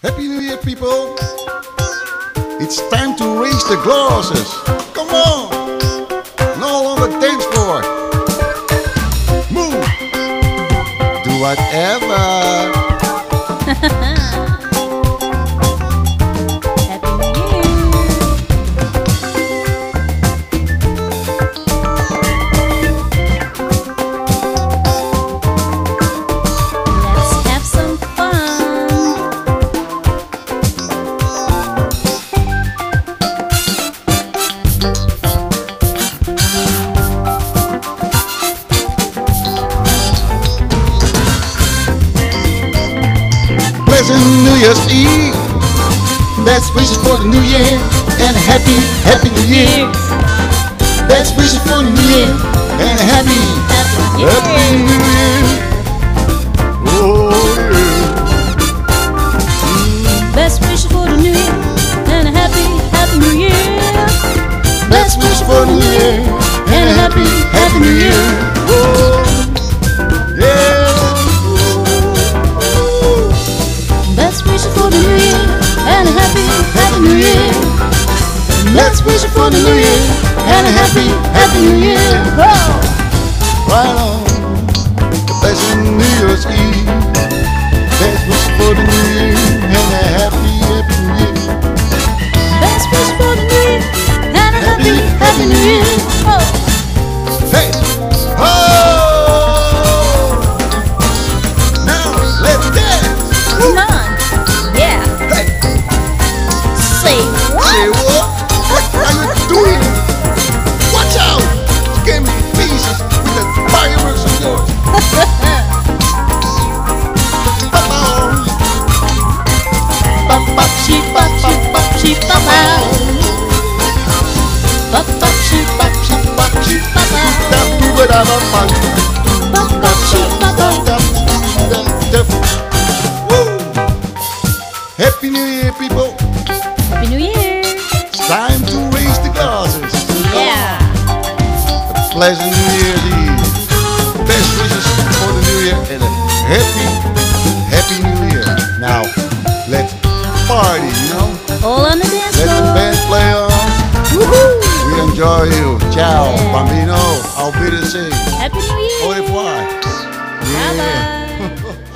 Happy New Year, people! It's time to raise the glasses. Come on! No longer dance floor. Move! Do whatever. Pleasant New Year's Eve. Best wishes for the new year and a happy, happy new year. Best wishes for the new year and a happy, Happy happy new year. Oh yeah. Mm. Best wishes for the new year and a happy, happy new year. Best wishes for the new year and a happy, happy new year. Best wishes for the new year and a happy, happy new year. Oh. Right on. The New Year's Eve. Best wishes for the new year Happy New Year, people! Happy New Year. It's time to raise the glasses. Yeah. A pleasant Ciao, bambino. I'll be the same. Happy New Year. Au revoir. Yeah.